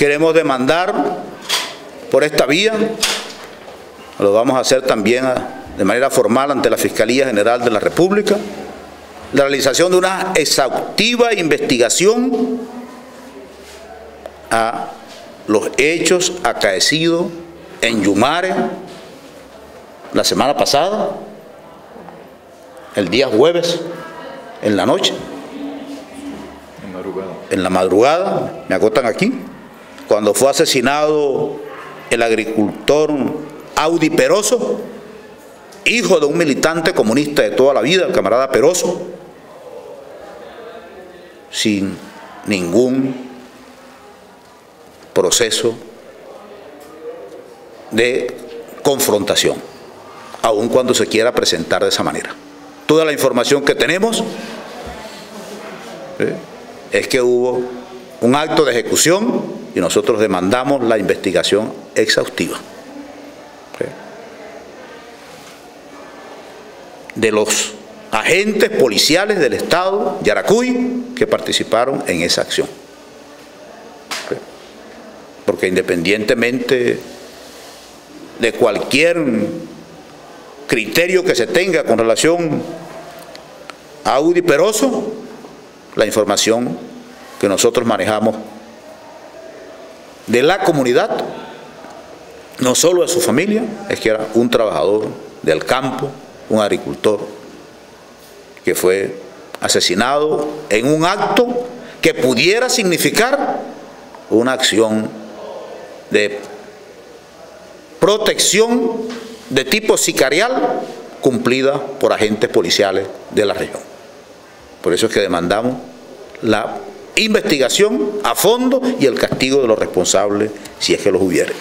Queremos demandar por esta vía, lo vamos a hacer también de manera formal ante la Fiscalía General de la República, la realización de una exhaustiva investigación a los hechos acaecidos en Yumare la semana pasada, el día jueves, en la noche, en la madrugada, me acotan aquí, cuando fue asesinado el agricultor Audi Peroso, hijo de un militante comunista de toda la vida, el camarada Peroso, sin ningún proceso de confrontación, aun cuando se quiera presentar de esa manera. Toda la información que tenemos ¿eh? es que hubo un acto de ejecución y nosotros demandamos la investigación exhaustiva. De los agentes policiales del Estado, Yaracuy, que participaron en esa acción. Porque independientemente de cualquier criterio que se tenga con relación a Audi Peroso, la información que nosotros manejamos de la comunidad, no solo de su familia, es que era un trabajador del campo, un agricultor, que fue asesinado en un acto que pudiera significar una acción de protección de tipo sicarial cumplida por agentes policiales de la región. Por eso es que demandamos la investigación a fondo y el castigo de los responsables si es que los hubiere.